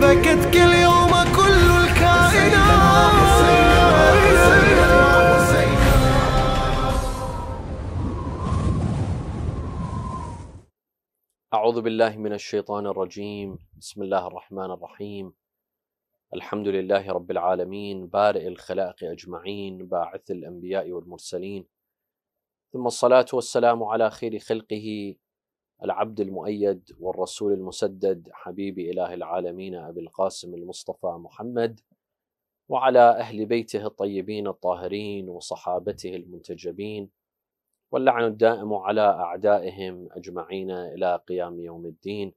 بكت كل يوم كل الكائنات. أعوذ بالله من الشيطان الرجيم. بسم الله الرحمن الرحيم. الحمد لله رب العالمين. بارئ الخلائق أجمعين. باعث الأنبياء والمرسلين. ثم الصلاة والسلام على خير خلقه العبد المؤيد والرسول المسدد حبيب إله العالمين أبي القاسم المصطفى محمد وعلى أهل بيته الطيبين الطاهرين وصحابته المنتجبين واللعن الدائم على أعدائهم أجمعين إلى قيام يوم الدين.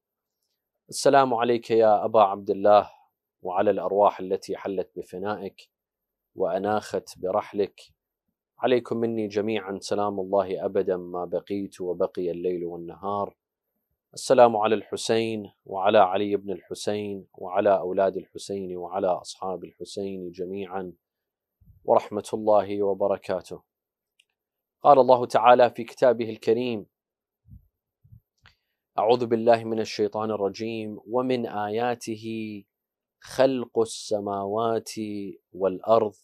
السلام عليك يا أبا عبد الله وعلى الأرواح التي حلت بفنائك وأناخت برحلك. عليكم مني جميعا سلام الله أبدا ما بقيت وبقي الليل والنهار. السلام على الحسين وعلى علي بن الحسين وعلى أولاد الحسين وعلى أصحاب الحسين جميعا ورحمة الله وبركاته. قال الله تعالى في كتابه الكريم أعوذ بالله من الشيطان الرجيم ومن آياته خلق السماوات والأرض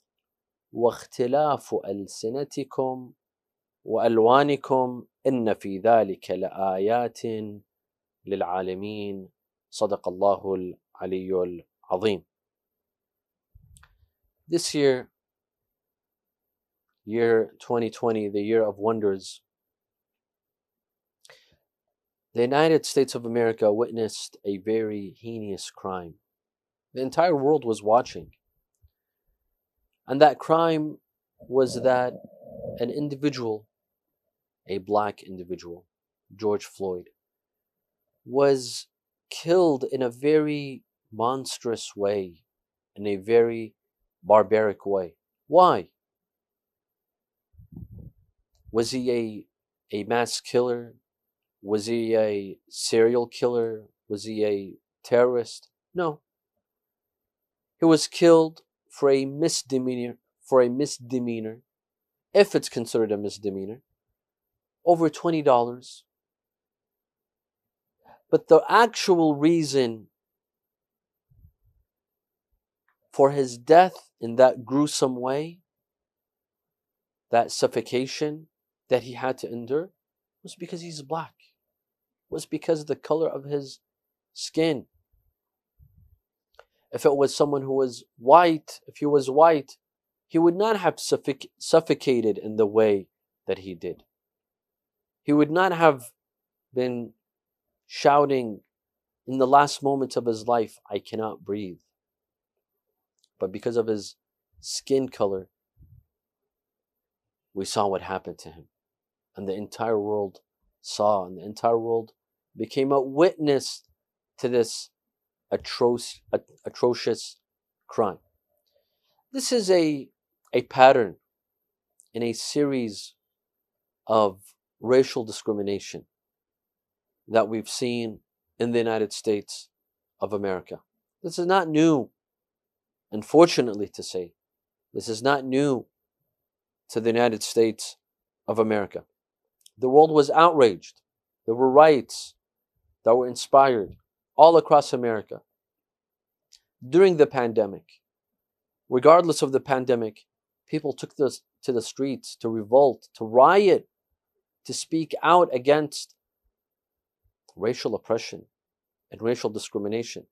واختلاف ألسنتكم وألوانكم إن في ذلك لآيات للعالمين صدق الله العلي العظيم This year year 2020, the year of wonders, the United States of America witnessed a very heinous crime. The entire world was watching. And that crime was that an individual, a black individual, George Floyd, was killed in a very monstrous way, in a very barbaric way. Why? Was he a, a mass killer? Was he a serial killer? Was he a terrorist? No. He was killed for a misdemeanor, for a misdemeanor, if it's considered a misdemeanor, over $20. But the actual reason for his death in that gruesome way, that suffocation, that he had to endure was because he's black, was because of the color of his skin. If it was someone who was white, if he was white, he would not have suffoc- suffocated in the way that he did. He would not have been shouting in the last moments of his life, I cannot breathe. But because of his skin color, we saw what happened to him and the entire world saw, and the entire world became a witness to this atroc- atrocious crime. This is a, a pattern in a series of racial discrimination that we've seen in the United States of America. This is not new, unfortunately to say. This is not new to the United States of America. The world was outraged. There were riots that were inspired all across America during the pandemic. Regardless of the pandemic, people took this to the streets to revolt, to riot, to speak out against racial oppression and racial discrimination,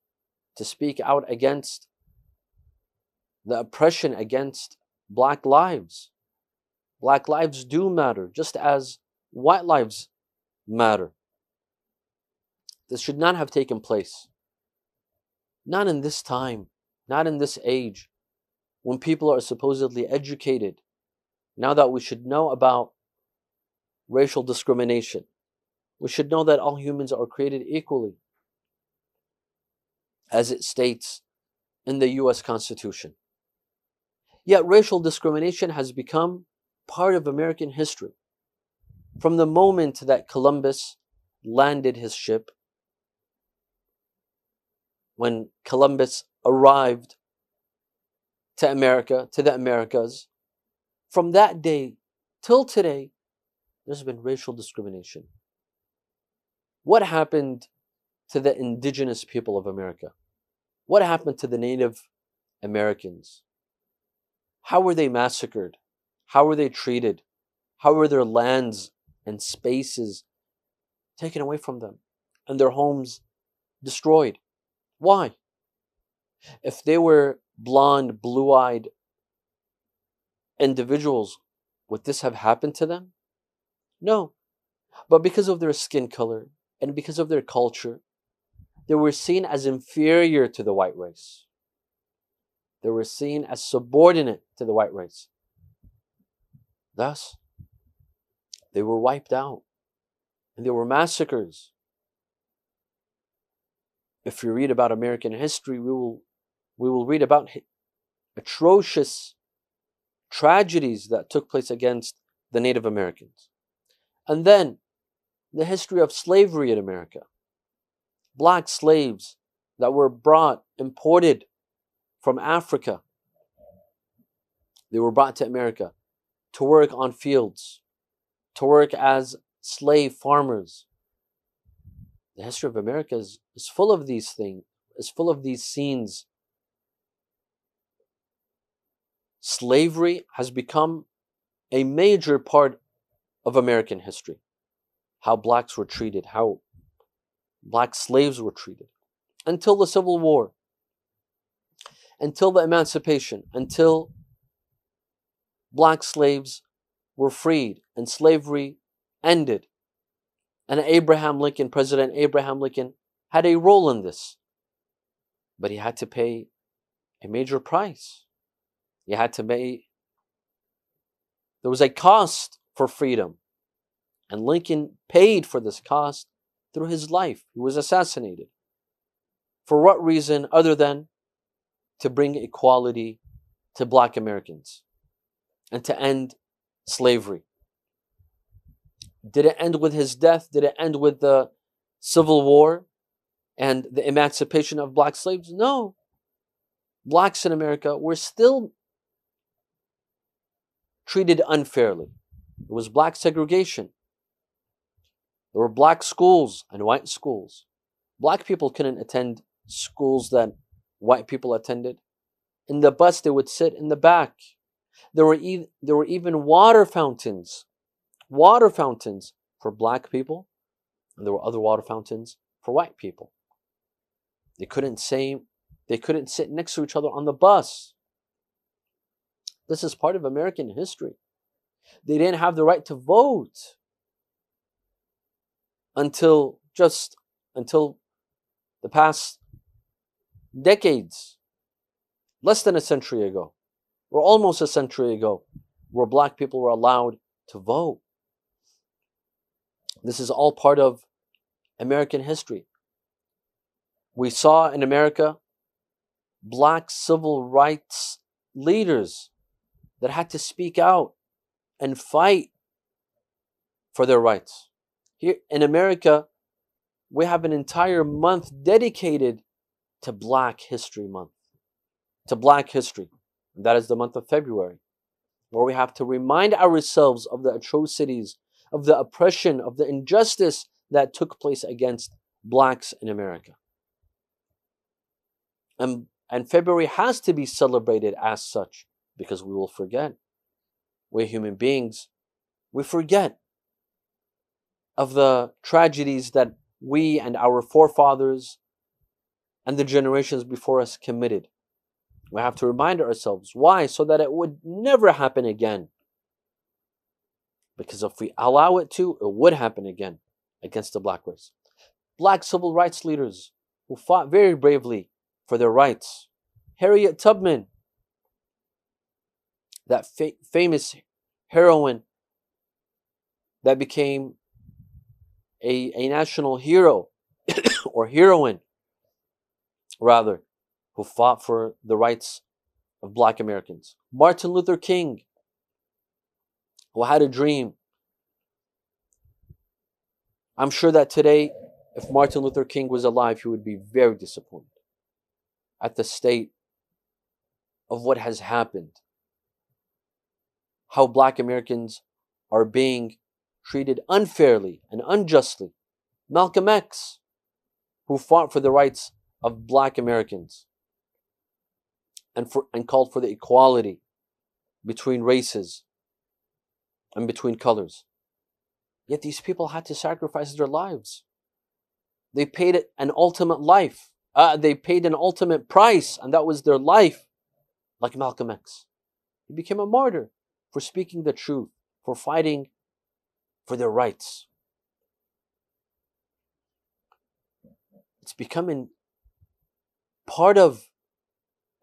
to speak out against the oppression against black lives. Black lives do matter, just as white lives matter. This should not have taken place. Not in this time, not in this age, when people are supposedly educated. Now that we should know about racial discrimination, we should know that all humans are created equally, as it states in the US Constitution. Yet racial discrimination has become part of American history. From the moment that Columbus landed his ship, when Columbus arrived to America, to the Americas, from that day till today, there's been racial discrimination. What happened to the indigenous people of America? What happened to the Native Americans? How were they massacred? How were they treated? How were their lands and spaces taken away from them and their homes destroyed? Why? If they were blonde, blue eyed individuals, would this have happened to them? No. But because of their skin color and because of their culture, they were seen as inferior to the white race. They were seen as subordinate to the white race. Thus, they were wiped out and there were massacres. If you read about American history, we will, we will read about atrocious tragedies that took place against the Native Americans. And then the history of slavery in America. Black slaves that were brought, imported from Africa. They were brought to America to work on fields, to work as slave farmers. The history of America is, is full of these things, is full of these scenes. Slavery has become a major part of American history. How blacks were treated, how black slaves were treated. Until the Civil War, until the emancipation, until black slaves were freed and slavery ended. And Abraham Lincoln, President Abraham Lincoln, had a role in this. But he had to pay a major price. He had to pay, there was a cost for freedom. And Lincoln paid for this cost through his life. He was assassinated. For what reason other than to bring equality to black Americans and to end slavery. Did it end with his death? Did it end with the Civil War and the emancipation of black slaves? No. Blacks in America were still treated unfairly. It was black segregation. There were black schools and white schools. Black people couldn't attend schools that white people attended. In the bus, they would sit in the back. There were, e- there were even water fountains, water fountains for black people, and there were other water fountains for white people. They couldn't say, they couldn't sit next to each other on the bus. This is part of American history. They didn't have the right to vote until just until the past decades, less than a century ago, or almost a century ago, where black people were allowed to vote. This is all part of American history. We saw in America black civil rights leaders that had to speak out and fight for their rights. Here in America, we have an entire month dedicated to Black History Month, to Black History. And that is the month of February, where we have to remind ourselves of the atrocities, of the oppression, of the injustice that took place against blacks in America. And, and February has to be celebrated as such because we will forget. We're human beings. We forget of the tragedies that we and our forefathers and the generations before us committed. We have to remind ourselves why, so that it would never happen again. Because if we allow it to, it would happen again against the black race. Black civil rights leaders who fought very bravely for their rights. Harriet Tubman, that fa- famous heroine that became a, a national hero or heroine rather, who fought for the rights of black Americans. Martin Luther King, who had a dream. I'm sure that today, if Martin Luther King was alive, he would be very disappointed at the state of what has happened. How black Americans are being treated unfairly and unjustly. Malcolm X, who fought for the rights of black Americans. and for and called for the equality between races and between colors. Yet these people had to sacrifice their lives. They paid an ultimate life. Uh, they paid an ultimate price, and that was their life, like Malcolm X. He became a martyr for speaking the truth, for fighting for their rights. It's becoming part of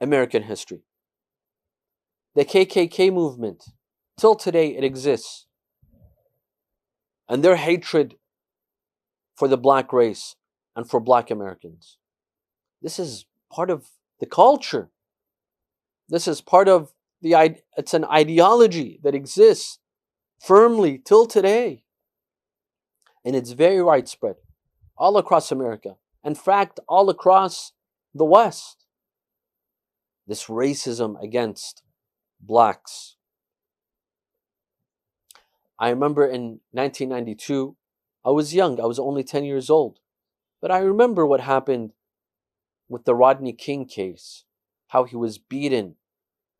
American history. The KKK movement, till today, it exists. And their hatred for the black race and for black Americans. This is part of the culture. This is part of the it's an ideology that exists firmly till today. And it's very widespread all across America. In fact, all across the West. This racism against blacks. I remember in 1992, I was young, I was only 10 years old. But I remember what happened with the Rodney King case, how he was beaten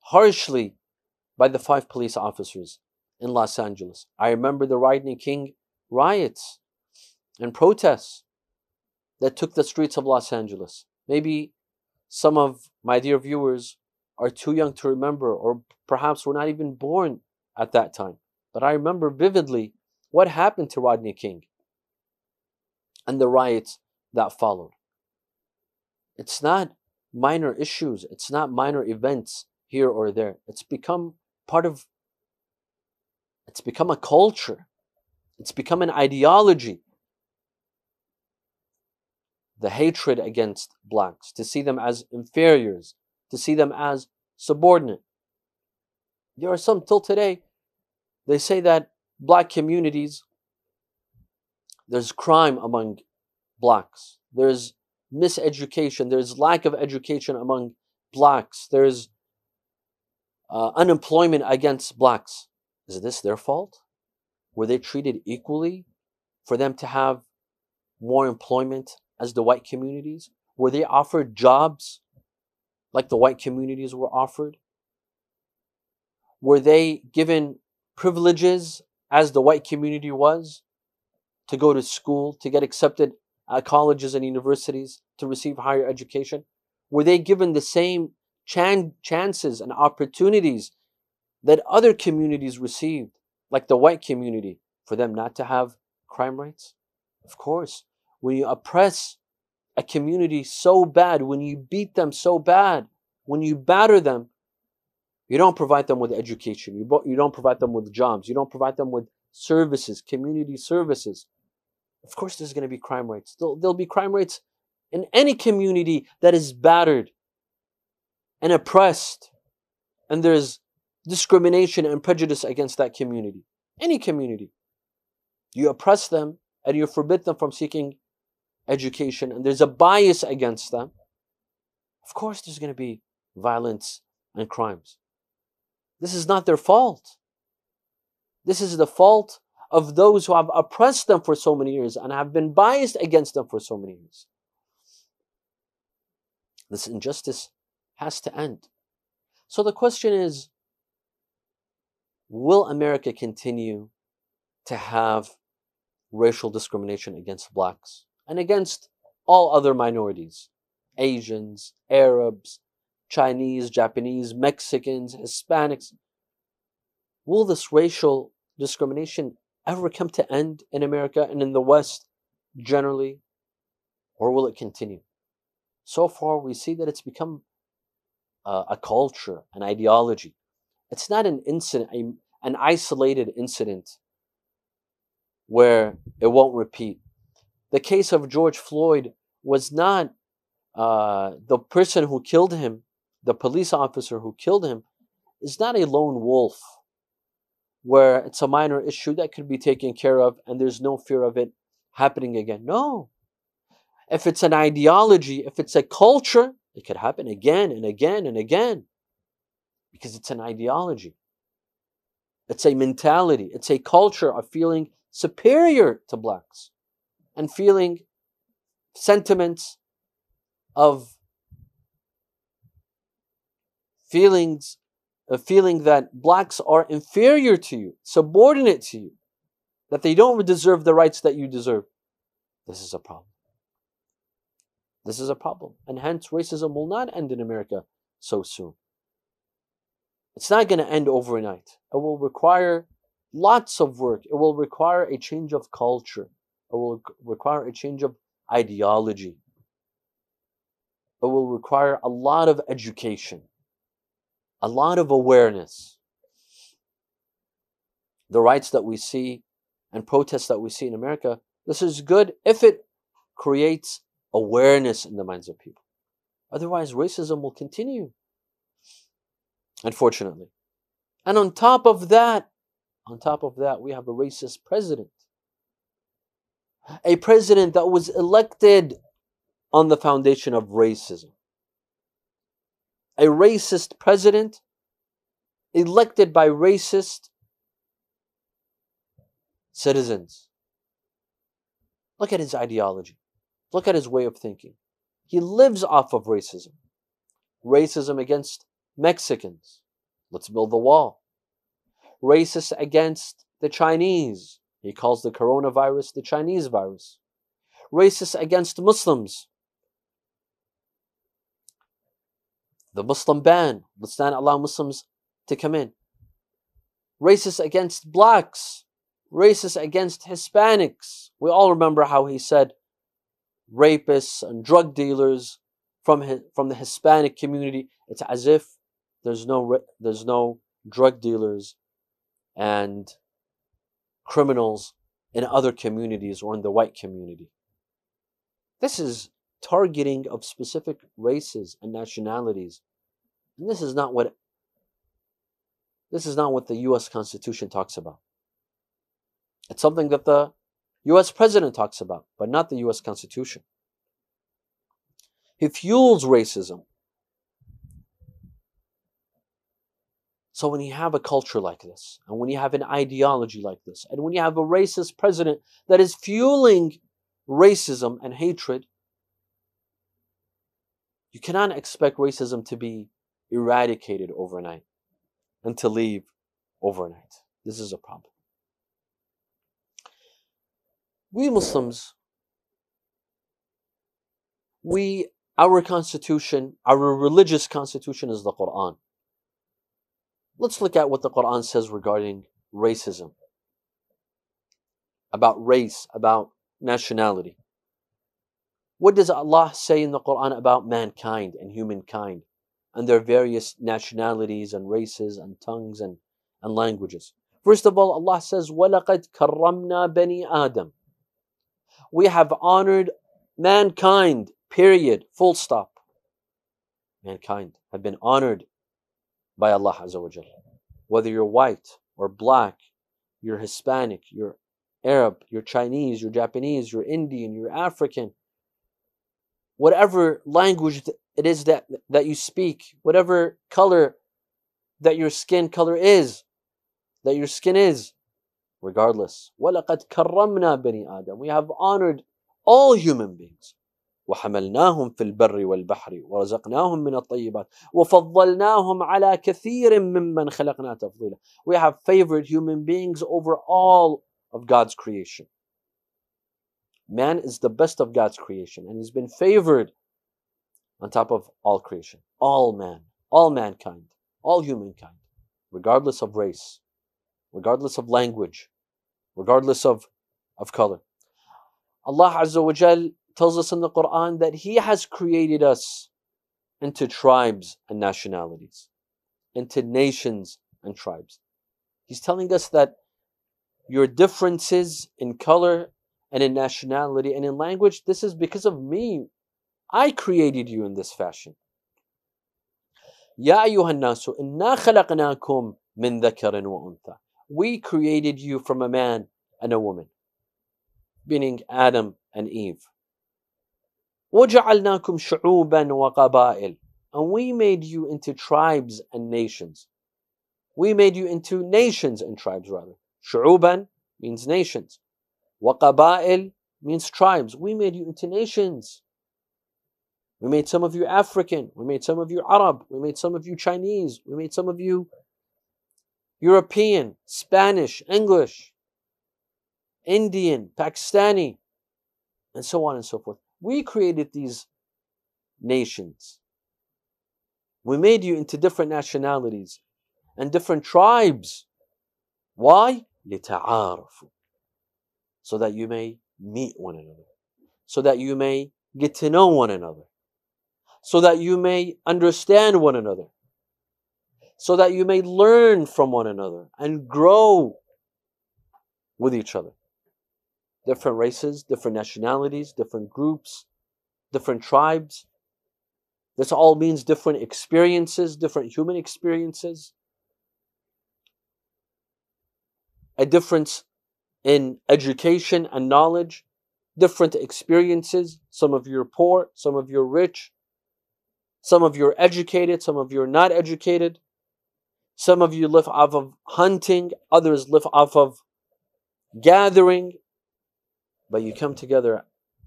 harshly by the five police officers in Los Angeles. I remember the Rodney King riots and protests that took the streets of Los Angeles. Maybe some of my dear viewers are too young to remember, or perhaps were not even born at that time. But I remember vividly what happened to Rodney King and the riots that followed. It's not minor issues, it's not minor events here or there. It's become part of, it's become a culture, it's become an ideology. The hatred against blacks, to see them as inferiors, to see them as subordinate. There are some till today, they say that black communities there's crime among blacks. There's miseducation. There's lack of education among blacks. There's uh, unemployment against blacks. Is this their fault? Were they treated equally for them to have more employment as the white communities? Were they offered jobs like the white communities were offered? Were they given privileges as the white community was? to go to school, to get accepted at colleges and universities, to receive higher education? Were they given the same chan- chances and opportunities that other communities received, like the white community, for them not to have crime rates? Of course. When you oppress a community so bad, when you beat them so bad, when you batter them, you don't provide them with education. You, you don't provide them with jobs. You don't provide them with services, community services of course there's going to be crime rates. There'll, there'll be crime rates in any community that is battered and oppressed, and there's discrimination and prejudice against that community. Any community. You oppress them and you forbid them from seeking education, and there's a bias against them. Of course, there's going to be violence and crimes. This is not their fault. This is the fault of those who have oppressed them for so many years and have been biased against them for so many years. This injustice has to end. So the question is will America continue to have racial discrimination against blacks and against all other minorities? Asians, Arabs, Chinese, Japanese, Mexicans, Hispanics. Will this racial discrimination ever come to end in America and in the West generally? Or will it continue? So far, we see that it's become a, a culture, an ideology. It's not an incident, a, an isolated incident where it won't repeat. The case of George Floyd was not uh, the person who killed him, the police officer who killed him, is not a lone wolf where it's a minor issue that could be taken care of and there's no fear of it happening again. No. If it's an ideology, if it's a culture, it could happen again and again and again because it's an ideology. It's a mentality, it's a culture of feeling superior to blacks and feeling sentiments of feelings, a feeling that blacks are inferior to you, subordinate to you, that they don't deserve the rights that you deserve. This is a problem. This is a problem. And hence, racism will not end in America so soon. It's not going to end overnight. It will require lots of work. It will require a change of culture. It will require a change of ideology. It will require a lot of education, a lot of awareness. The rights that we see and protests that we see in America, this is good if it creates awareness in the minds of people. Otherwise, racism will continue, unfortunately. And on top of that, on top of that, we have a racist president. A president that was elected on the foundation of racism. A racist president elected by racist citizens. Look at his ideology. Look at his way of thinking. He lives off of racism. Racism against Mexicans. Let's build the wall. Racist against the Chinese. He calls the coronavirus the Chinese virus. Racist against Muslims. The Muslim ban. Let's not allow Muslims to come in. Racist against blacks. Racist against Hispanics. We all remember how he said rapists and drug dealers from his, from the Hispanic community. It's as if there's no there's no drug dealers and criminals in other communities or in the white community. This is targeting of specific races and nationalities. And this is not what this is not what the US Constitution talks about. It's something that the US president talks about, but not the US Constitution. He fuels racism. So when you have a culture like this, and when you have an ideology like this, and when you have a racist president that is fueling racism and hatred, you cannot expect racism to be eradicated overnight and to leave overnight. This is a problem. we Muslims, we, our constitution, our religious constitution is the Quran. Let's look at what the Quran says regarding racism, about race, about nationality. What does Allah say in the Quran about mankind and humankind and their various nationalities and races and tongues and, and languages? First of all, Allah says, وَلَقَدْ كَرَّمْنَا بَنِي آدَمَ we have honored mankind, period, full stop. Mankind have been honored by Allah Azza wa Whether you're white or black, you're Hispanic, you're Arab, you're Chinese, you're Japanese, you're Indian, you're African, whatever language it is that, that you speak, whatever color that your skin color is, that your skin is, regardless. وَلَقَدْ كَرَّمْنَا بَنِي آدَمَ We have honored all human beings. وحملناهم في البر والبحر ورزقناهم من الطيبات وفضلناهم على كثير ممن خلقنا تفضيلا We have favored human beings over all of God's creation. Man is the best of God's creation and he's been favored on top of all creation. All man, all mankind, all humankind, regardless of race, regardless of language, regardless of, of color. Allah Azza wa Jal tells us in the Quran that He has created us into tribes and nationalities, into nations and tribes. He's telling us that your differences in color and in nationality and in language, this is because of me. I created you in this fashion. يا أيها الناس إنا خلقناكم من ذكر وأنثى we created you from a man and a woman, meaning Adam and Eve. وَجَعَلْنَاكُمْ شُعُوبًا وَقَبَائِلًا And we made you into tribes and nations. We made you into nations and tribes, rather. شُعُوبًا means nations. وَقَبَائِل means tribes. We made you into nations. We made some of you African. We made some of you Arab. We made some of you Chinese. We made some of you European, Spanish, English, Indian, Pakistani, and so on and so forth. We created these nations. We made you into different nationalities and different tribes. Why? لِتَعَارَفُوا So that you may meet one another. So that you may get to know one another. So that you may understand one another. So that you may learn from one another and grow with each other. Different races, different nationalities, different groups, different tribes. This all means different experiences, different human experiences. A difference in education and knowledge, different experiences. Some of you are poor, some of you are rich, some of you are educated, some of you are not educated. Some of you live off of hunting, others live off of gathering. But you come together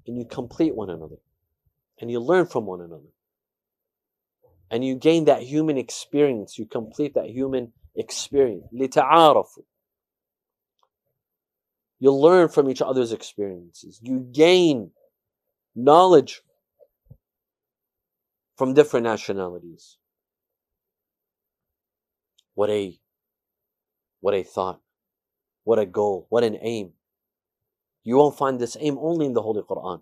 and you complete one another and you learn from one another. And you gain that human experience, you complete that human experience. لِتَعَارَفُوا you learn from each other's experiences. You gain knowledge from different nationalities. What a what a thought. What a goal. What an aim. You won't find this aim only in the Holy Quran.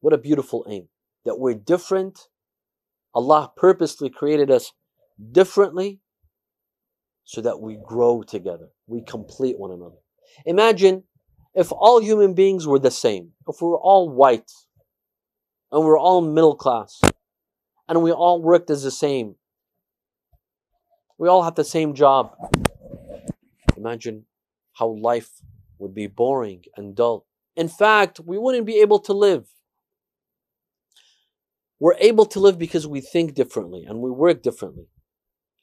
What a beautiful aim. That we're different. Allah purposely created us differently so that we grow together. We complete one another. Imagine if all human beings were the same, if we were all white and we we're all middle class and we all worked as the same, we all have the same job. Imagine how life would be boring and dull. In fact, we wouldn't be able to live. We're able to live because we think differently and we work differently.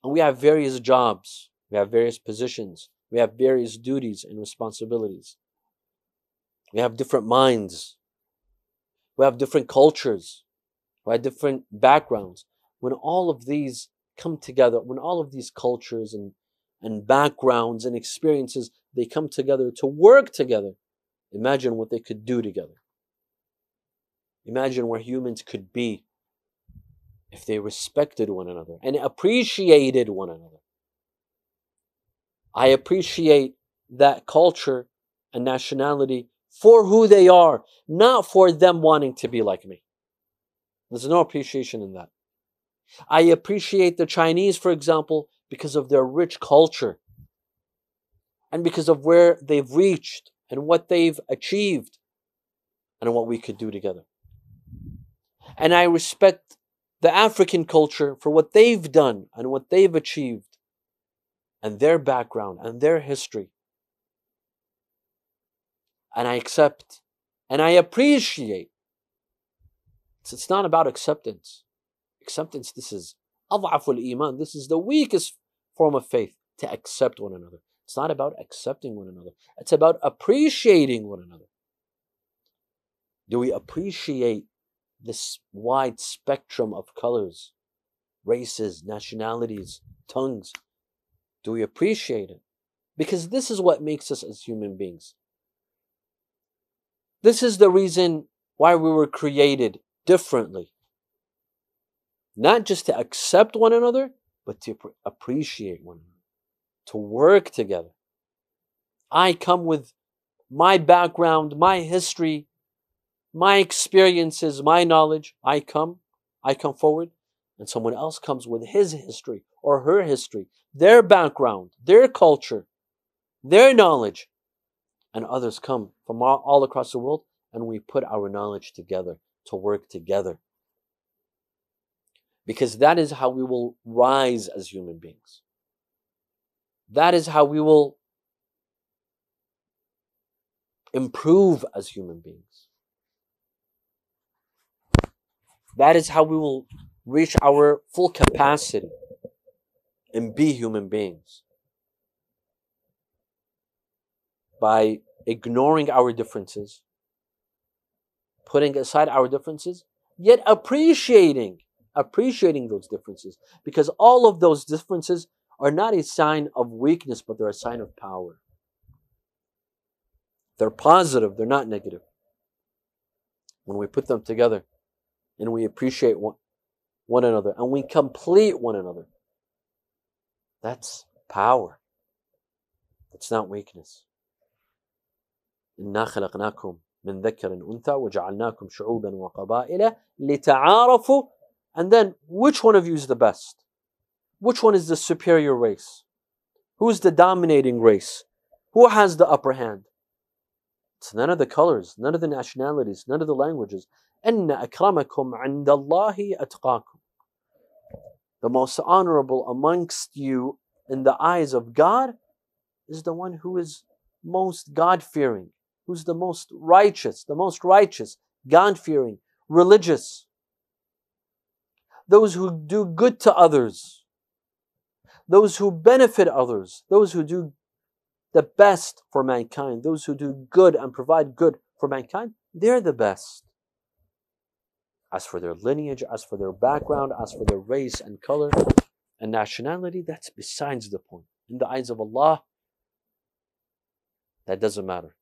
And we have various jobs, we have various positions, we have various duties and responsibilities. We have different minds. We have different cultures. We have different backgrounds. When all of these come together, when all of these cultures and, and backgrounds and experiences, they come together to work together, imagine what they could do together. Imagine where humans could be if they respected one another and appreciated one another. I appreciate that culture and nationality for who they are, not for them wanting to be like me. There's no appreciation in that. I appreciate the Chinese, for example, because of their rich culture and because of where they've reached and what they've achieved and what we could do together. And I respect the African culture for what they've done and what they've achieved and their background and their history. And I accept and I appreciate. It's not about acceptance. Acceptance, this is adhaful iman. This is the weakest form of faith to accept one another. It's not about accepting one another. It's about appreciating one another. Do we appreciate this wide spectrum of colors, races, nationalities, tongues? Do we appreciate it? Because this is what makes us as human beings. This is the reason why we were created differently. Not just to accept one another, but to appreciate one another, to work together. I come with my background, my history, my experiences, my knowledge. I come, I come forward, and someone else comes with his history or her history, their background, their culture, their knowledge, and others come from all, all across the world, and we put our knowledge together to work together. Because that is how we will rise as human beings. That is how we will improve as human beings. That is how we will reach our full capacity and be human beings by ignoring our differences, putting aside our differences, yet appreciating, appreciating those differences. Because all of those differences are not a sign of weakness, but they're a sign of power. They're positive, they're not negative. When we put them together and we appreciate one, one another and we complete one another, that's power. It's not weakness. إنا خلقناكم من ذكر أنثى وجعلناكم شعوبا وقبائل لتعارفوا and then which one of you is the best? Which one is the superior race? Who is the dominating race? Who has the upper hand? It's none of the colors, none of the nationalities, none of the languages. أن أكرمكم عند الله أتقاكم. The most honorable amongst you in the eyes of God is the one who is most God fearing, who's the most righteous, the most righteous, God fearing, religious. Those who do good to others, those who benefit others, those who do the best for mankind, those who do good and provide good for mankind, they're the best. As for their lineage, as for their background, as for their race and color and nationality, that's besides the point. In the eyes of Allah, that doesn't matter.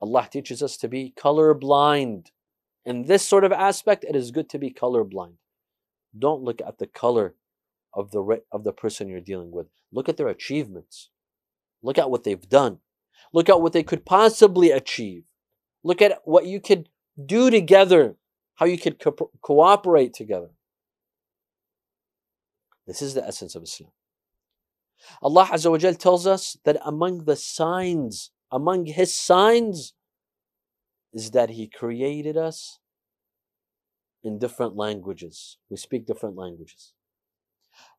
Allah teaches us to be color blind. In this sort of aspect, it is good to be color blind. Don't look at the color of the of the person you're dealing with. Look at their achievements. Look at what they've done. Look at what they could possibly achieve. Look at what you could do together, how you could co- cooperate together. This is the essence of Islam. Allah Azza wa Jal tells us that among the signs, among His signs, is that He created us in different languages. We speak different languages.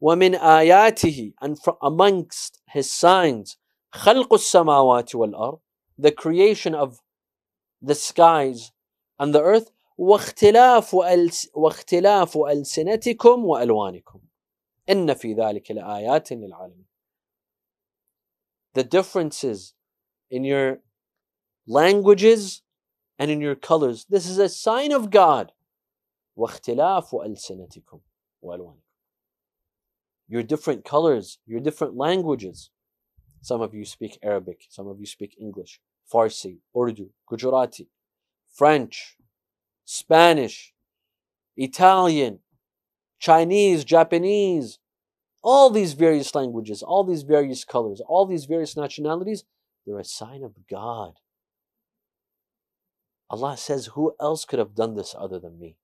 ومن آياته and from amongst His signs خلق السماوات والأرض the creation of the skies and the earth واختلاف ألس واختلاف ألسنتكم وألوانكم إن في ذلك لآيات للعالمين the differences in your languages and in your colors. This is a sign of God. واختلاف ألسنتكم وألوانكم. your different colors, your different languages. Some of you speak Arabic, some of you speak English, Farsi, Urdu, Gujarati, French, Spanish, Italian, Chinese, Japanese, all these various languages, all these various colors, all these various nationalities, they're a sign of God. Allah says, Who else could have done this other than me?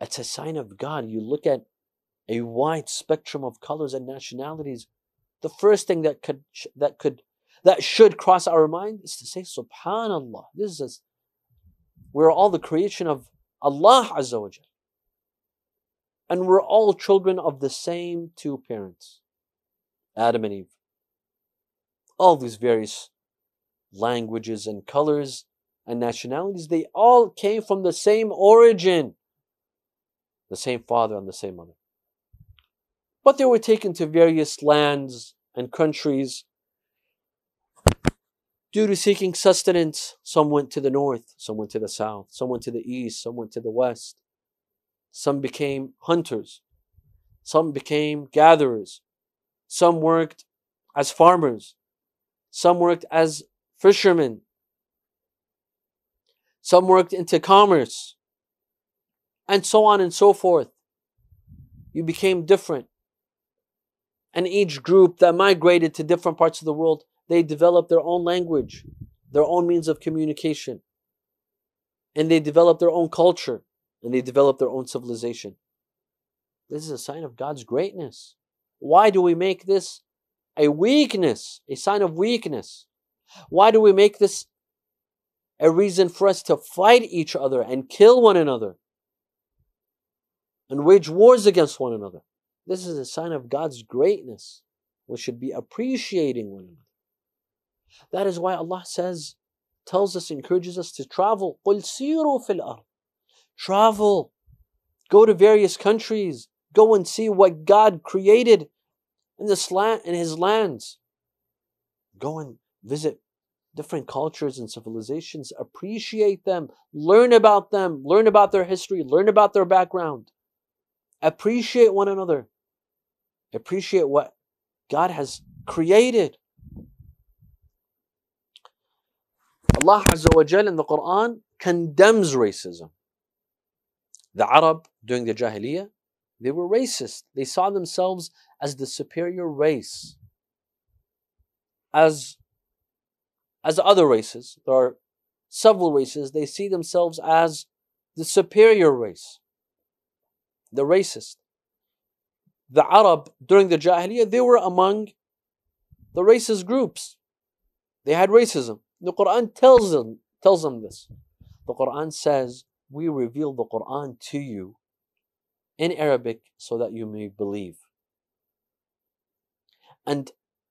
It's a sign of God. You look at a wide spectrum of colors and nationalities. The first thing that could that could that should cross our mind is to say, Subhanallah. This is we're all the creation of Allah Azza wa Jalla and we're all children of the same two parents, Adam and Eve. All these various languages and colors and nationalities, they all came from the same origin, the same father and the same mother. But they were taken to various lands and countries due to seeking sustenance. Some went to the north, some went to the south, some went to the east, some went to the west. Some became hunters. Some became gatherers. Some worked as farmers. Some worked as fishermen. Some worked into commerce. And so on and so forth. You became different. And each group that migrated to different parts of the world, they developed their own language, their own means of communication. And they developed their own culture and they developed their own civilization. This is a sign of God's greatness. Why do we make this a weakness, a sign of weakness? Why do we make this a reason for us to fight each other and kill one another and wage wars against one another? This is a sign of God's greatness. We should be appreciating one another. That is why Allah says, tells us, encourages us to travel. قُلْ سِيرُوا فِي الْأَرْضِ Travel. Go to various countries. Go and see what God created in this land in his lands. Go and visit different cultures and civilizations, appreciate them, learn about them, learn about their history, learn about their background. Appreciate one another. Appreciate what God has created. Allah Azza wa Jal in the Quran condemns racism. The Arab during the Jahiliyyah, they were racist. They saw themselves as the superior race. As, as other races, there are several races, they see themselves as the superior race, the racist. The Arab during the Jahiliyyah, they were among the racist groups. They had racism. The Quran tells them, tells them this. The Quran says, We reveal the Quran to you in Arabic so that you may believe. And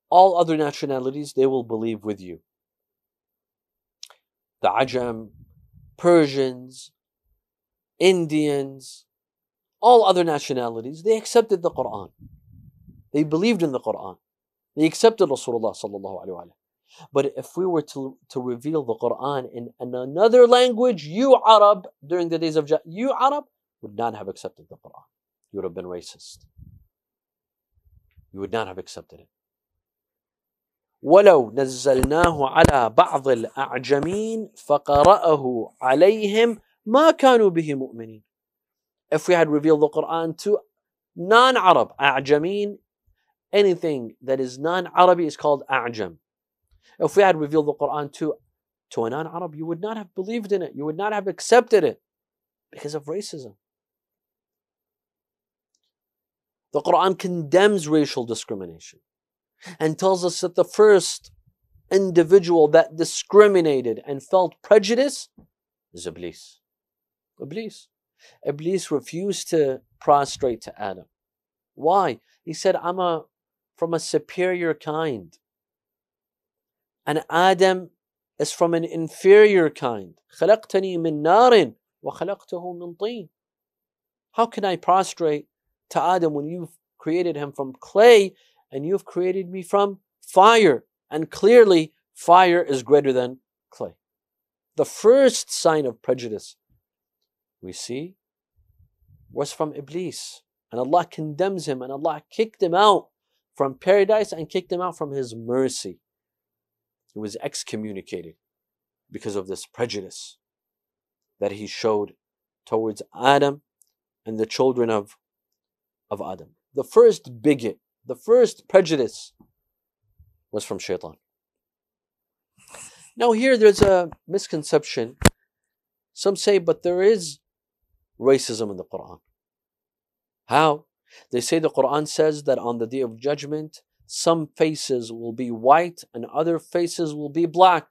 all other nationalities, they will believe with you. The Ajam, Persians, Indians, all other nationalities, they accepted the Quran. They believed in the Quran. They accepted Rasulullah sallallahu alaihi wasallam. But if we were to, to reveal the Quran in, in another language, you Arab, during the days of Jah, you Arab would not have accepted the Quran. You would have been racist. You would not have accepted it. ولو نزلناه على بعض الأعجمين فقرأه عليهم ما كانوا به مؤمنين. if we had revealed the Quran to non Arab, A'jameen, anything that is non Arabi is called A'jam. If we had revealed the Quran to, to a non Arab, you would not have believed in it, you would not have accepted it because of racism. The Quran condemns racial discrimination and tells us that the first individual that discriminated and felt prejudice is Iblis. Iblis. Iblis refused to prostrate to Adam. Why? He said, I'm a from a superior kind and Adam is from an inferior kind. خلقتني من نار وخلقته من طين. How can I prostrate to Adam when you've created him from clay and you've created me from fire? And clearly, fire is greater than clay. The first sign of prejudice we see was from Iblis. And Allah condemns him and Allah kicked him out from paradise and kicked him out from his mercy. He was excommunicated because of this prejudice that he showed towards Adam and the children of, of Adam. The first bigot, the first prejudice was from shaitan. Now, here there's a misconception. Some say, but there is racism in the Quran. How? They say the Quran says that on the day of judgment, some faces will be white and other faces will be black.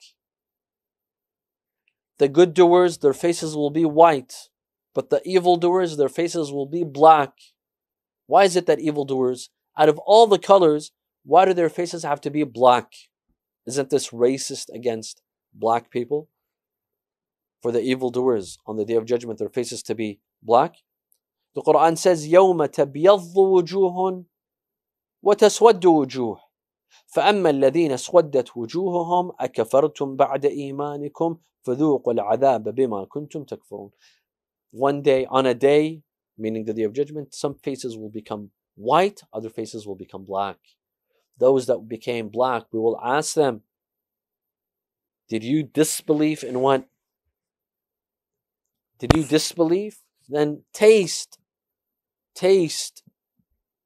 The good doers, their faces will be white, but the evil doers, their faces will be black. Why is it that evil doers, out of all the colors, why do their faces have to be black? Isn't this racist against black people? For the evil doers on the day of judgment, their faces to be black. The Quran says, يَوْمَ تَبْيَضُّ وُجُوهٌ وتسود وجوه فأما الذين اسودت وجوههم أكفرتم بعد إيمانكم فذوقوا العذاب بما كنتم تكفرون One day, on a day, meaning the day of judgment, some faces will become white, other faces will become black. Those that became black, we will ask them, Did you disbelieve in what? Did you disbelieve? Then taste, taste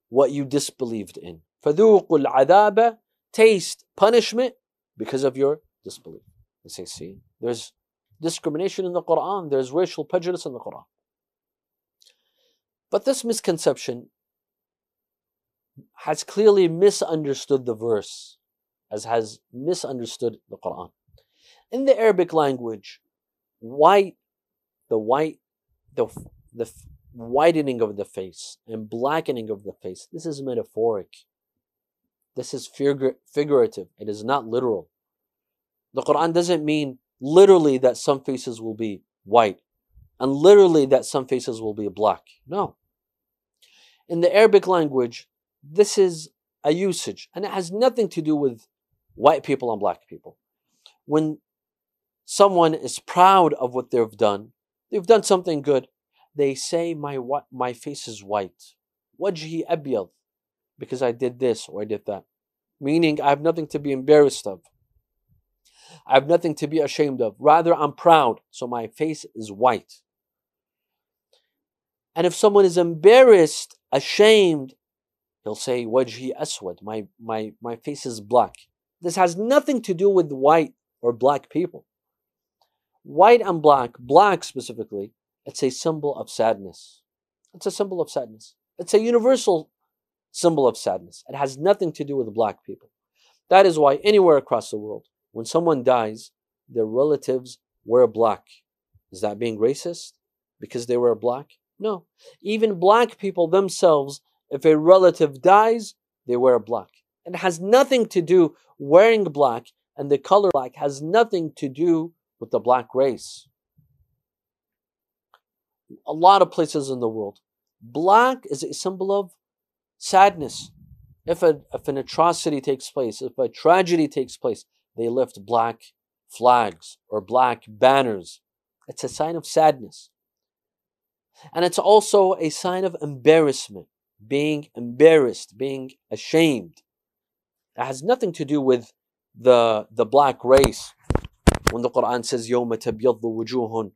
what you disbelieved in. فَذُوقُوا الْعَذَابَ Taste punishment because of your disbelief. They say, see, there's discrimination in the Quran, there's racial prejudice in the Quran. But this misconception has clearly misunderstood the verse, as has misunderstood the Quran. In the Arabic language, white, the white, the, the widening of the face and blackening of the face. This is metaphoric. This is figur- figurative. It is not literal. The Quran doesn't mean literally that some faces will be white and literally that some faces will be black. No. In the Arabic language, this is a usage and it has nothing to do with white people and black people. when someone is proud of what they've done, they've done something good, they say, My, what my face is white. Wajhi abyad. Because I did this or I did that. Meaning, I have nothing to be embarrassed of. I have nothing to be ashamed of. Rather, I'm proud, so my face is white. And if someone is embarrassed, ashamed, he'll say, Wajhi aswad. My, my, my face is black. This has nothing to do with white or black people. White and black, black specifically, it's a symbol of sadness. It's a symbol of sadness. It's a universal symbol of sadness. It has nothing to do with black people. That is why anywhere across the world, when someone dies, their relatives wear black. Is that being racist because they wear black? No. Even black people themselves, if a relative dies, they wear black. It has nothing to do wearing black and the color black has nothing to do with the black race. A lot of places in the world, black is a symbol of sadness. If, a, if an atrocity takes place, if a tragedy takes place, they lift black flags or black banners. It's a sign of sadness. And it's also a sign of embarrassment, being embarrassed, being ashamed. It has nothing to do with the, the black race When the Quran says, يَوْمَ تَبْيَضُّ وُجُوهٌ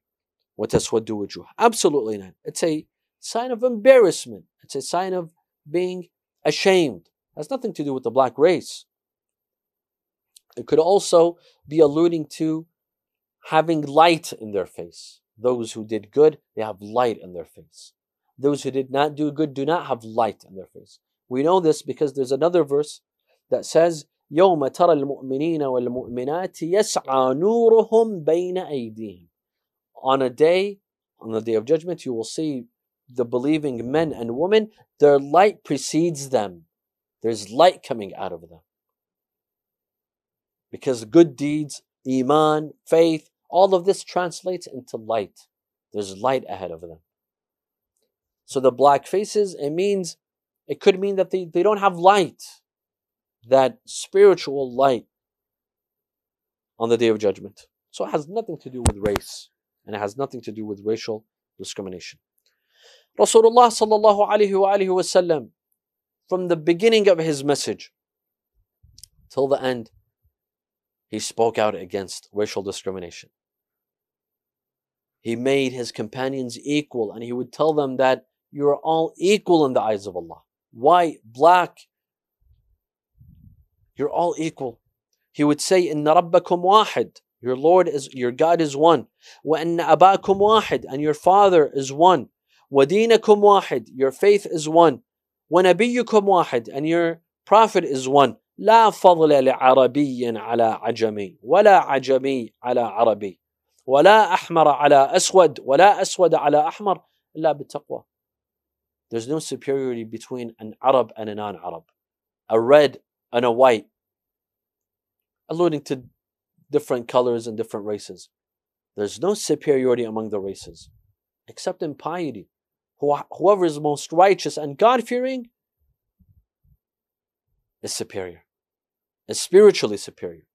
وَتَسْوَدُّ وُجُوهٌ. Absolutely not. It's a sign of embarrassment. It's a sign of being ashamed. It has nothing to do with the black race. It could also be alluding to having light in their face. Those who did good, they have light in their face. Those who did not do good do not have light in their face. We know this because there's another verse that says, يوم ترى المؤمنين والمؤمنات يسعى نورهم بين أيديهم. On a day, on the day of judgment, you will see the believing men and women, their light precedes them. There's light coming out of them. Because good deeds, iman, faith, all of this translates into light. There's light ahead of them. So the black faces, it means, it could mean that they, they don't have light, that spiritual light on the day of judgment. So it has nothing to do with race and it has nothing to do with racial discrimination. Rasulullah sallallahu alayhi wa wasallam, from the beginning of his message till the end, he spoke out against racial discrimination. He made his companions equal and he would tell them that you are all equal in the eyes of Allah. White, black, you're all equal. He would say, Inna Rabbakum wahid. Your Lord is, your God is one. Wa inna abakum wahid. And your father is one. Wa deenakum wahid. Your faith is one. Wa nabiyyukum wahid. And your prophet is one. لا فضل لعربي على عجمي ولا عجمي على عربي ولا أحمر على أسود ولا أسود على أحمر إلا بالتقوى There's no superiority between an Arab and a non-Arab, a red and a white, alluding to different colors and different races. There's no superiority among the races, except in piety. Whoever is most righteous and God-fearing is superior is spiritually superior,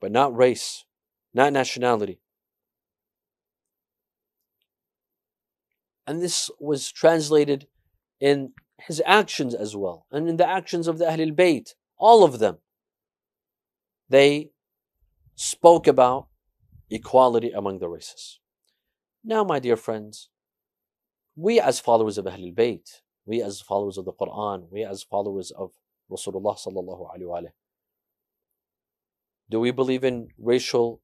but not race, not nationality. And this was translated in his actions as well, and in the actions of the Ahlul Bayt, all of them. They spoke about equality among the races. Now, my dear friends, we as followers of Ahlul Bayt, we as followers of the Quran, we as followers of Rasulullah sallallahu alaihi wa Do we believe in racial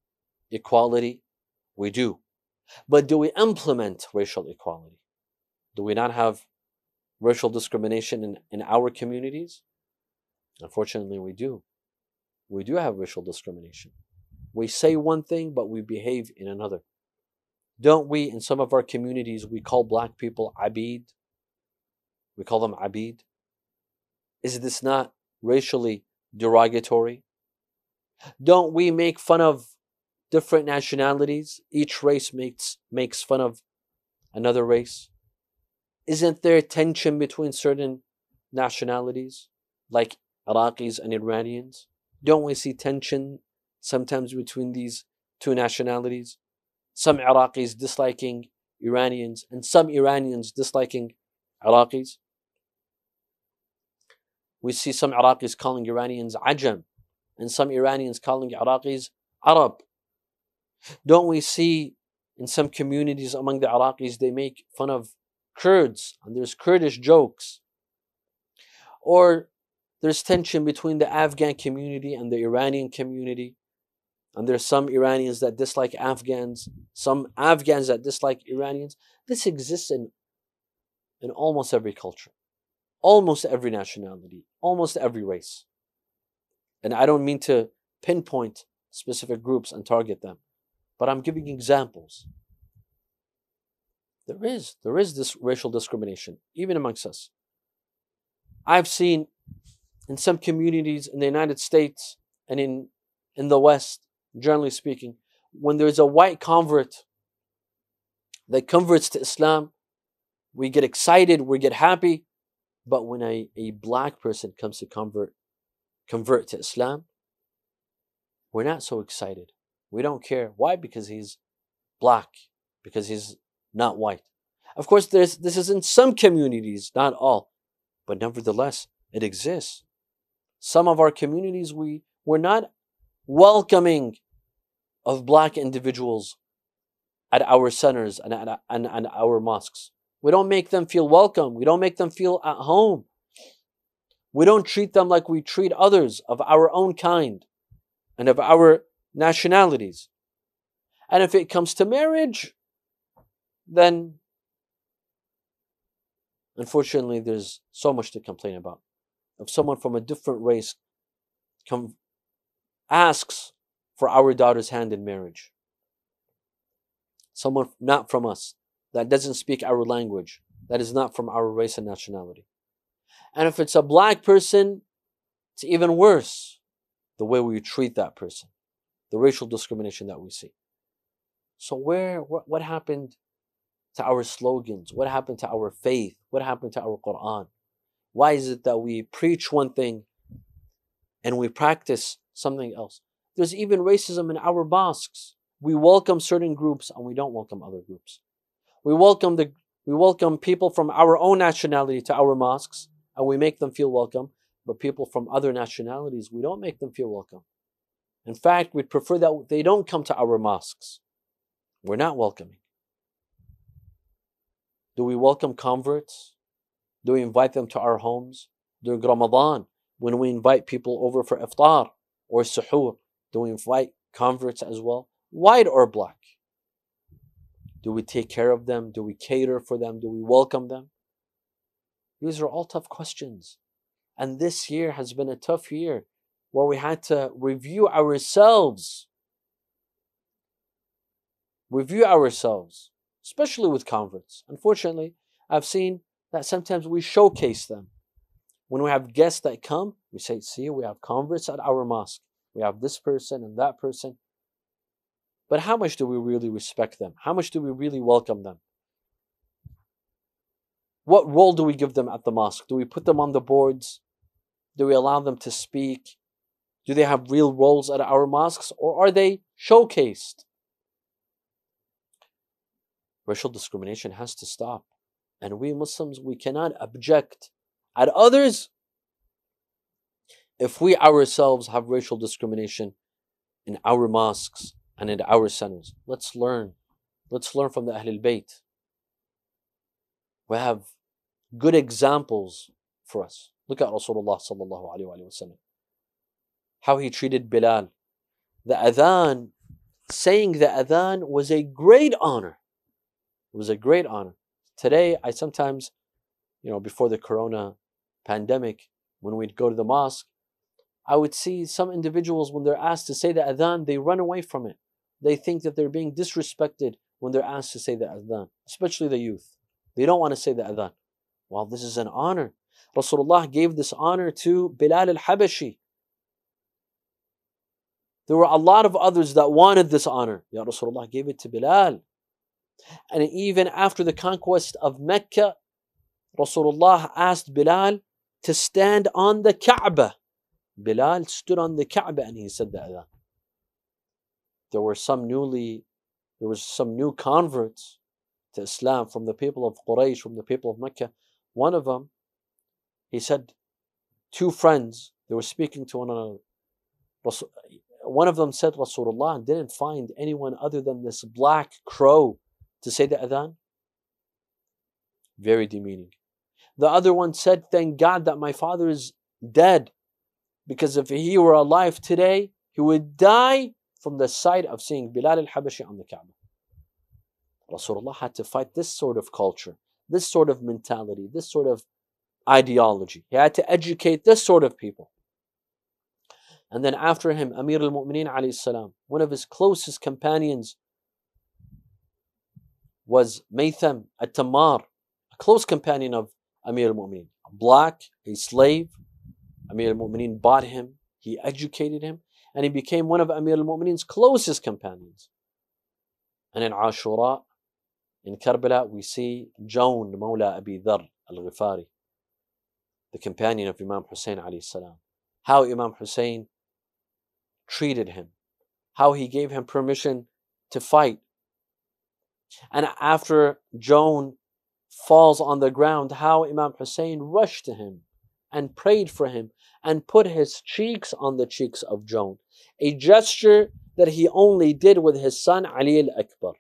equality? We do. But do we implement racial equality? Do we not have racial discrimination in, in our communities? Unfortunately, we do. We do have racial discrimination. We say one thing, but we behave in another. Don't we, in some of our communities, we call black people abid? We call them abid. Is this not racially derogatory? Don't we make fun of different nationalities? Each race makes, makes fun of another race. Isn't there tension between certain nationalities, like Iraqis and Iranians? Don't we see tension sometimes between these two nationalities. Some Iraqis disliking Iranians, and some Iranians disliking Iraqis. We see some Iraqis calling Iranians Ajam, and some Iranians calling Iraqis Arab. Don't we see in some communities among the Iraqis they make fun of Kurds and there's Kurdish jokes? Or there's tension between the Afghan community and the Iranian community. And there's some Iranians that dislike Afghans, some Afghans that dislike Iranians. This exists in, in almost every culture, almost every nationality, almost every race. And I don't mean to pinpoint specific groups and target them, but I'm giving examples. There is, there is this racial discrimination, even amongst us. I've seen in some communities in the United States and in, in the West, generally speaking, when there's a white convert that converts to Islam, we get excited, we get happy. But when a, a black person comes to convert convert to Islam, we're not so excited. We don't care. Why? Because he's black, because he's not white. Of course, there's this is in some communities, not all, but nevertheless, it exists. Some of our communities we we're not welcoming of black individuals at our centers and, at, and, and our mosques. We don't make them feel welcome. We don't make them feel at home. We don't treat them like we treat others of our own kind and of our nationalities. And if it comes to marriage, then unfortunately there's so much to complain about. If someone from a different race come, asks for our daughter's hand in marriage. Someone not from us, that doesn't speak our language, that is not from our race and nationality. And if it's a black person, it's even worse the way we treat that person, the racial discrimination that we see. So, where, what, what happened to our slogans? What happened to our faith? What happened to our Quran? Why is it that we preach one thing and we practice something else? There's even racism in our mosques. We welcome certain groups and we don't welcome other groups. We welcome the we welcome people from our own nationality to our mosques and we make them feel welcome, but people from other nationalities, we don't make them feel welcome. In fact, we'd prefer that they don't come to our mosques. We're not welcoming. Do we welcome converts? Do we invite them to our homes? During Ramadan, when we invite people over for iftar or suhoor, do we invite converts as well? White or black? Do we take care of them? Do we cater for them? Do we welcome them? These are all tough questions. And this year has been a tough year where we had to review ourselves. Review ourselves, especially with converts. Unfortunately, I've seen that sometimes we showcase them. When we have guests that come, we say, See, we have converts at our mosque. We have this person and that person. But how much do we really respect them? How much do we really welcome them? What role do we give them at the mosque? Do we put them on the boards? Do we allow them to speak? Do they have real roles at our mosques or are they showcased? Racial discrimination has to stop. And we Muslims, we cannot object at others if we ourselves have racial discrimination in our mosques and in our centers, let's learn. Let's learn from the Ahlul Bayt. We have good examples for us. Look at Rasulullah sallallahu alaihi wasallam. How he treated Bilal. The adhan, saying the adhan was a great honor. It was a great honor. Today, I sometimes, you know, before the corona pandemic, when we'd go to the mosque, I would see some individuals when they're asked to say the adhan, they run away from it. They think that they're being disrespected when they're asked to say the adhan, especially the youth. They don't want to say the adhan. Well, this is an honor. Rasulullah gave this honor to Bilal al-Habashi. There were a lot of others that wanted this honor. Ya Rasulullah gave it to Bilal. And even after the conquest of Mecca, Rasulullah asked Bilal to stand on the Kaaba. Bilal stood on the Kaaba and he said the adhan. Uh, there were some newly, there was some new converts to Islam from the people of Quraysh, from the people of Mecca. One of them, he said, two friends, they were speaking to one another. One of them said, Rasulullah didn't find anyone other than this black crow to say the adhan. Very demeaning. The other one said, Thank God that my father is dead. Because if he were alive today, he would die from the sight of seeing Bilal al Habashi on the Kaaba. Rasulullah had to fight this sort of culture, this sort of mentality, this sort of ideology. He had to educate this sort of people. And then after him, Amir al Mu'mineen one of his closest companions was Maytham at Tamar, a close companion of Amir al Mu'mineen. A black, a slave. Amir al Mu'mineen bought him, he educated him, and he became one of Amir al Mu'mineen's closest companions. And in Ashura, in Karbala, we see Jawn Mawla Abi Dhar al Ghifari, the companion of Imam Hussein alayhi salam. How Imam Hussein treated him, how he gave him permission to fight. And after Jawn falls on the ground, how Imam Hussein rushed to him and prayed for him and put his cheeks on the cheeks of Jawn, a gesture that he only did with his son Ali al Akbar.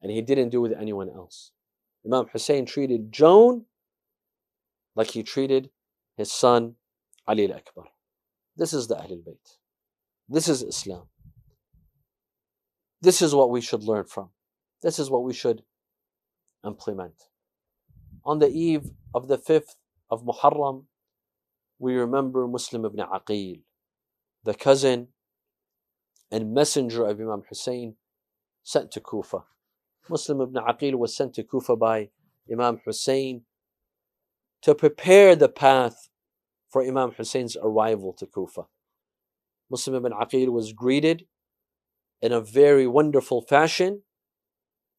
And he didn't do with anyone else. Imam Hussein treated Jawn like he treated his son Ali al Akbar. This is the Ahlul Bayt. This is Islam. This is what we should learn from. This is what we should implement. On the eve of the 5th of Muharram, we remember Muslim ibn Aqil, the cousin and messenger of Imam Hussein, sent to Kufa. Muslim ibn Aqil was sent to Kufa by Imam Hussein to prepare the path for Imam Hussein's arrival to Kufa. Muslim ibn Aqil was greeted in a very wonderful fashion,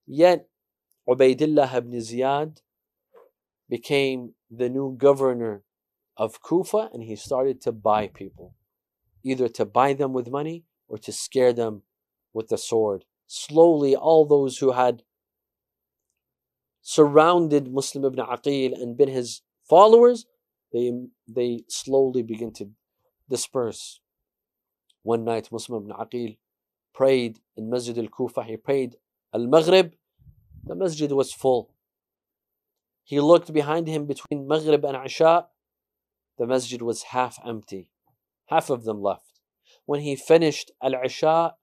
yet Ubaidillah ibn Ziyad became the new governor of Kufa and he started to buy people, either to buy them with money or to scare them with the sword. Slowly, all those who had surrounded Muslim ibn Aqil and been his followers, they, they slowly begin to disperse. One night, Muslim ibn Aqil prayed in Masjid al Kufa, he prayed al Maghrib, the masjid was full. He looked behind him between Maghrib and Isha, the masjid was half empty. Half of them left. When he finished Al Isha,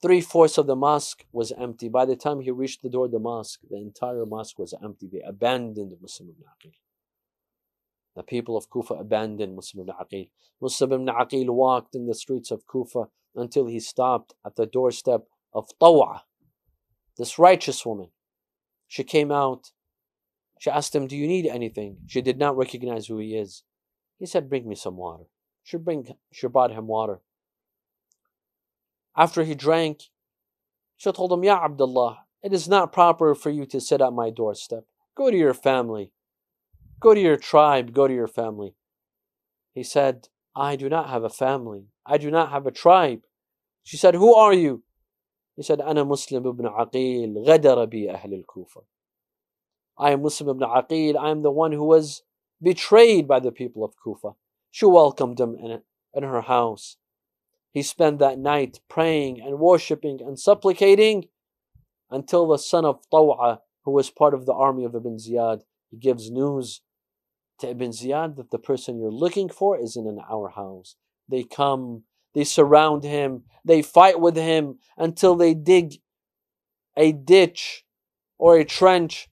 three fourths of the mosque was empty. By the time he reached the door of the mosque, the entire mosque was empty. They abandoned Muslim ibn Aqil. The people of Kufa abandoned Muslim ibn Aqil. Muslim ibn Aqil walked in the streets of Kufa until he stopped at the doorstep of Taw'a, this righteous woman. She came out. She asked him, Do you need anything? She did not recognize who he is. He said, Bring me some water. She, bring, she brought him water. After he drank, she told him, Ya Abdullah, it is not proper for you to sit at my doorstep. Go to your family. Go to your tribe. Go to your family. He said, I do not have a family. I do not have a tribe. She said, Who are you? He said, أنا Muslim ibn Aqil, غدر بي أهل الكوفة. I am Muslim ibn Aqil. I am the one who was betrayed by the people of Kufa. She welcomed him in, in her house. He spent that night praying and worshipping and supplicating until the son of Taw'a, who was part of the army of Ibn Ziyad, he gives news to Ibn Ziyad that the person you're looking for is in our house. They come, they surround him, they fight with him until they dig a ditch or a trench,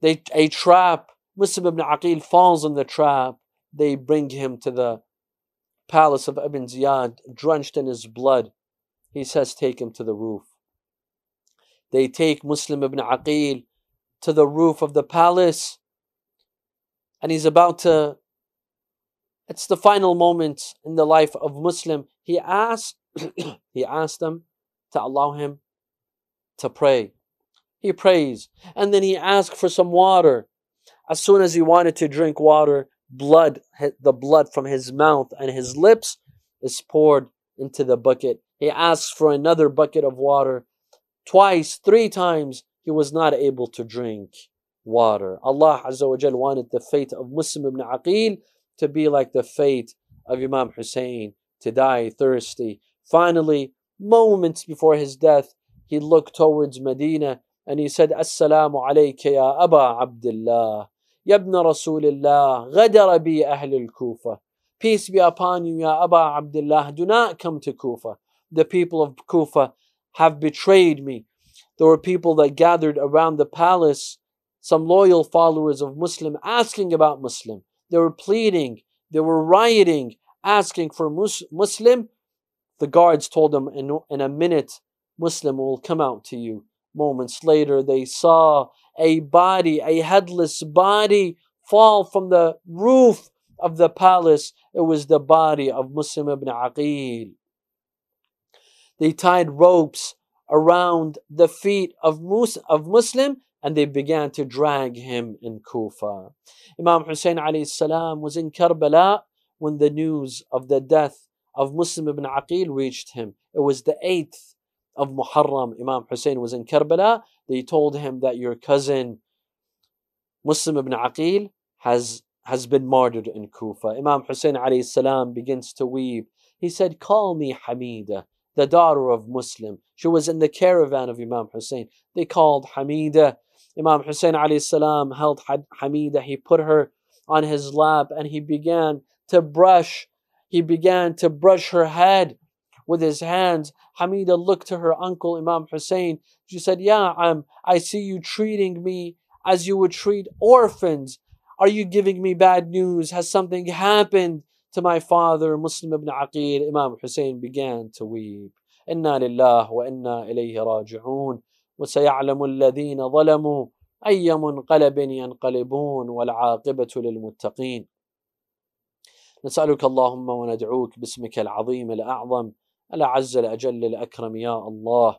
they, a trap. Muslim ibn Aqil falls in the trap. They bring him to the palace of Ibn Ziyad, drenched in his blood. He says, Take him to the roof. They take Muslim ibn Aqil to the roof of the palace, and he's about to. It's the final moment in the life of Muslim. He asked, he asked them to allow him to pray. He prays, and then he asks for some water. As soon as he wanted to drink water, blood, the blood from his mouth and his lips is poured into the bucket. He asked for another bucket of water. Twice, three times, he was not able to drink water. Allah Azza wa Jal wanted the fate of Muslim ibn Aqil to be like the fate of Imam Hussein, to die thirsty. Finally, moments before his death, he looked towards Medina and he said, Assalamu alayka ya Aba Abdullah, ya ibn Rasulillah, ghadara bi ahl al-Kufa. Peace be upon you, ya Aba Abdullah, do not come to Kufa. The people of Kufa have betrayed me. There were people that gathered around the palace some loyal followers of Muslim, asking about Muslim. They were pleading, they were rioting, asking for Mus- Muslim. The guards told them, in, in a minute, Muslim will come out to you. Moments later, they saw a body, a headless body, fall from the roof of the palace. It was the body of Muslim ibn Aqil. They tied ropes around the feet of Muslim and they began to drag him in Kufa. Imam Hussein salam was in Karbala when the news of the death of Muslim ibn Aqil reached him. It was the 8th of Muharram. Imam Hussein was in Karbala. They told him that your cousin Muslim ibn Aqil has, has been martyred in Kufa. Imam Hussein salam begins to weep. He said, Call me Hamida, the daughter of Muslim. She was in the caravan of Imam Hussein. They called Hamida. Imam Hussein salam held Hamida, he put her on his lap and he began to brush, he began to brush her head with his hands. Hamida looked to her uncle Imam Hussein. She said, "Yeah, I'm, I see you treating me as you would treat orphans. Are you giving me bad news? Has something happened to my father, Muslim ibn Aqil?" Imam Hussein began to weep. Inna lillah wa inna ilayhi raji'un. وسيعلم الذين ظلموا أي منقلب ينقلبون والعاقبة للمتقين. نسألك اللهم وندعوك باسمك العظيم الأعظم الأعز الأجل الأكرم يا الله.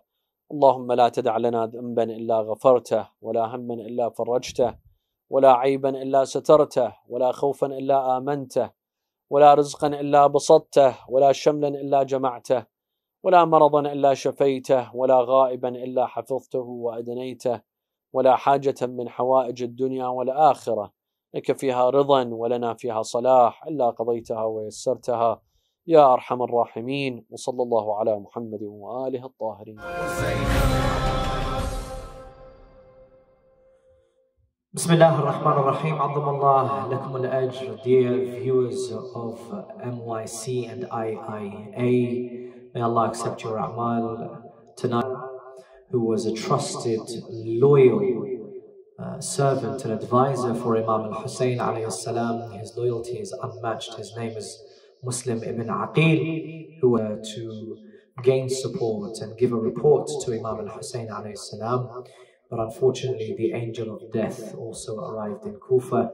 اللهم لا تدع لنا ذنبا إلا غفرته ولا هما إلا فرجته ولا عيبا إلا سترته ولا خوفا إلا آمنته ولا رزقا إلا بسطته ولا شملا إلا جمعته. ولا مرضا إلا شفيته ولا غائبا إلا حفظته وأدنيته ولا حاجة من حوائج الدنيا والآخرة لك فيها رضا ولنا فيها صلاح إلا قضيتها ويسرتها يا أرحم الراحمين وصلى الله على محمد وآله الطاهرين Bismillah ar-Rahman ar-Rahim. Abdullah lakum al-ajr. Dear viewers of MYC and IIA, may Allah accept your a'mal tonight, who was a trusted, loyal uh, servant and advisor for Imam al-Hussein alayhi salam. His loyalty is unmatched. His name is Muslim ibn Aqil, who were to gain support and give a report to Imam al-Hussein alayhi salam. But unfortunately, the angel of death also arrived in Kufa.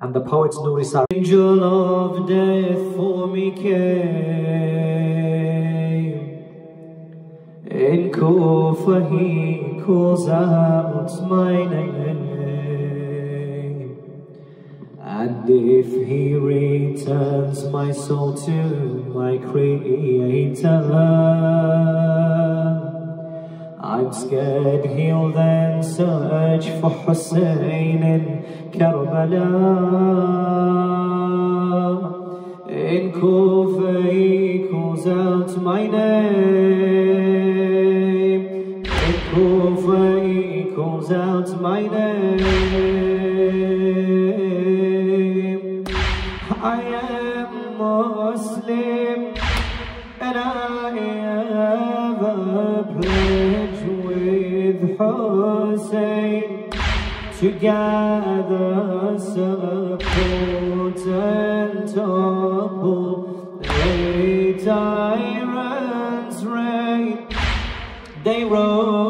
And the poet Nuri Sar Angel of death for me came. In Kufa calls out my name. And if he returns my soul to my Creator, I'm scared he'll then search for Hussein in Karbala. In Kufa he calls out my name. Calls out my name. I am Muslim and I have a pledge with Hussein to gather support and topple the tyrant's reign. They wrote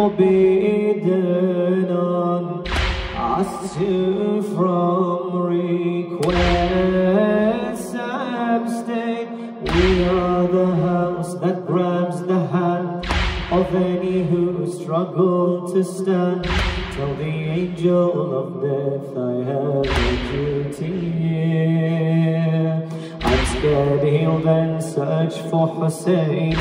forbidden to from requests abstain. We are the house that grabs the hand of any who struggle to stand. Tell the angel of death I have a duty. I'm scared he'll then search for Hussein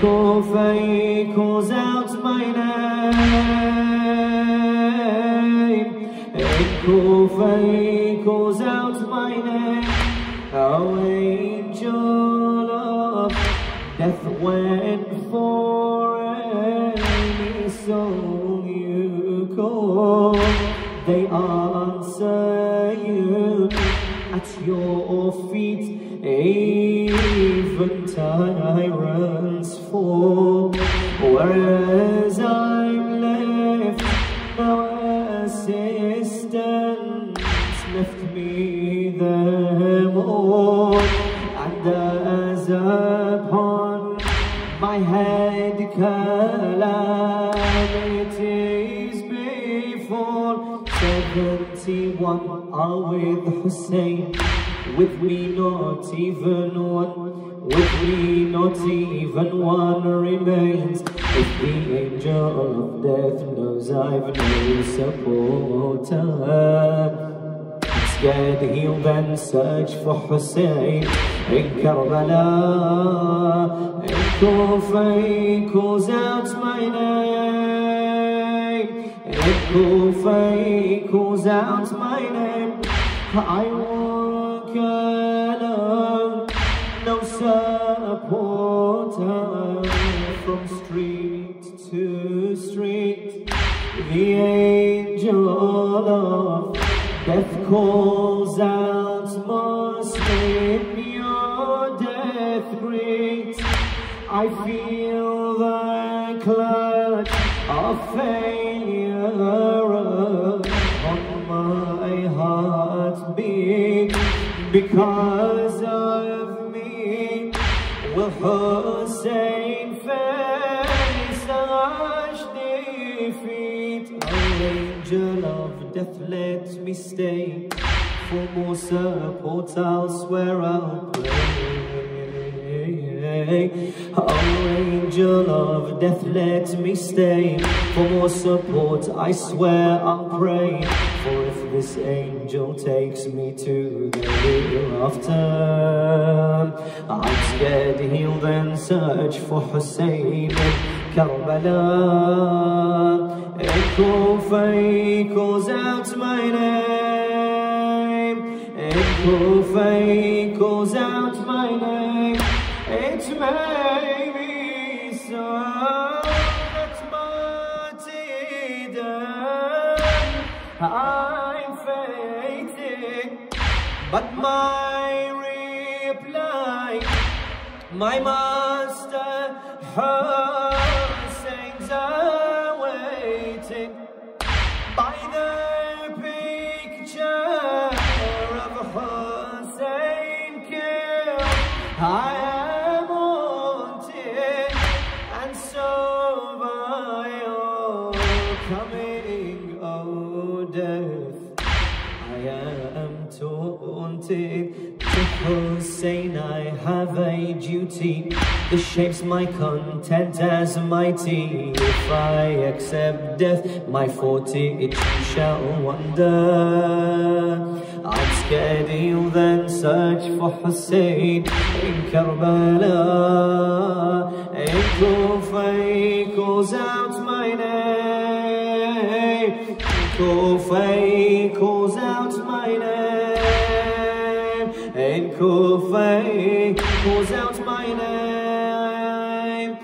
Kufa he calls out my name. Kufa calls out my name. Oh, angel of death went for any soul you call. They answer you at your feet. Even tyrants fall. Whereas I'm left, no assistance left me them all. And as upon my head calamities befall, seventy-one are with Hussein. With me not even one, with me not even one remains. If the angel of death knows I've no supporter, scared he'll then search for Hussein in Karbala. In Kufa he calls out my name. In Kufa he calls out my name. I walk alone, from street to street. The angel of death calls out, Muslim, your death greet. I feel the clutch of failure on my heartbeat because of me. Will Hussein Angel of death, let me stay. For more support, I'll swear I'll pray. Oh, angel of death, let me stay. For more support, I swear I'll pray. For if this angel takes me to the hereafter, I'm scared he'll then search for Hussein in Karbala. Kufa he calls out my name. Kufa he calls out my name. It may be so that martyrdom I'm fating, but my reply, my master Hussein's awaiting This shapes my content as mighty. If I accept death, my forty fortitude shall wander. I'm scared he'll then search for Hussein in Karbala. In Kufa he calls out my name. In Kufa he calls out my name. In Kufa he calls out name.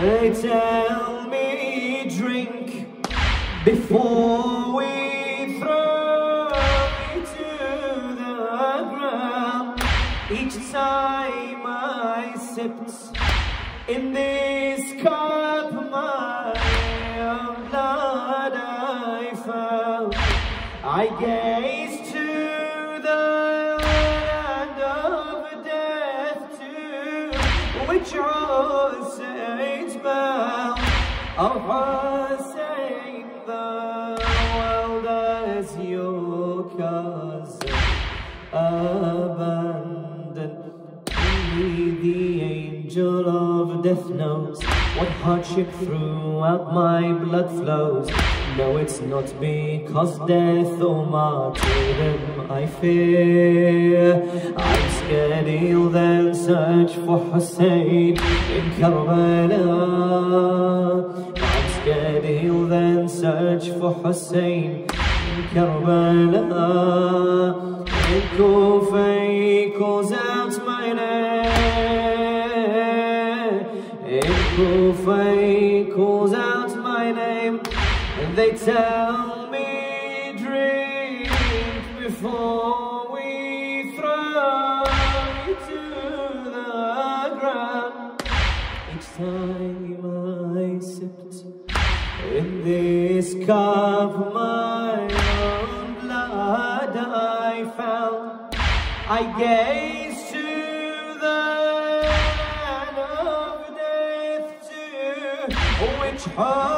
They tell me drink before what hardship throughout my blood flows. No, it's not because death or martyrdom I fear. I'm scared he'll then search for Hussein in Karbala. I'm scared he'll then search for Hussein in Karbala. In Kufa he calls out my name. He calls out my name. And they tell me drink before we throw you to the ground. Each time I sipped in this cup my own blood I found. I gaze which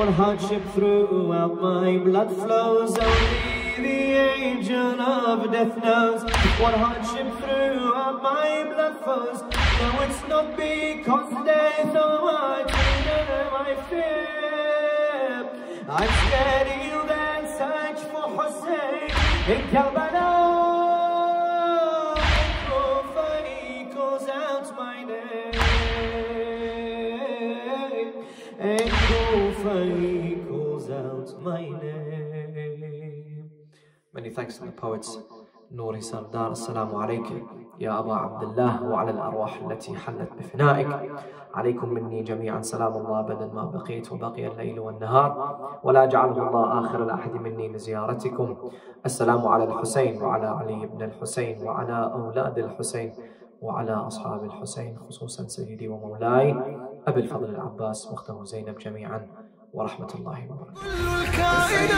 what hardship throughout my blood flows. Only the angel of death knows what hardship throughout my blood flows. No, it's not because death or martyrdom I fear. I'm scared he'll then search for Hussein in Karbala. Many thanks to the poets. نوري سردار السلام عليك يا أبا عبد الله وعلى الأرواح التي حلت بفنائك عليكم مني جميعا سلام الله بدل ما بقيت وبقي الليل والنهار ولا جعله الله آخر الأحد مني لزيارتكم السلام على الحسين وعلى علي بن الحسين وعلى أولاد الحسين وعلى أصحاب الحسين خصوصا سيدي ومولاي أبي الفضل العباس وأخته زينب جميعا ورحمة الله وبركاته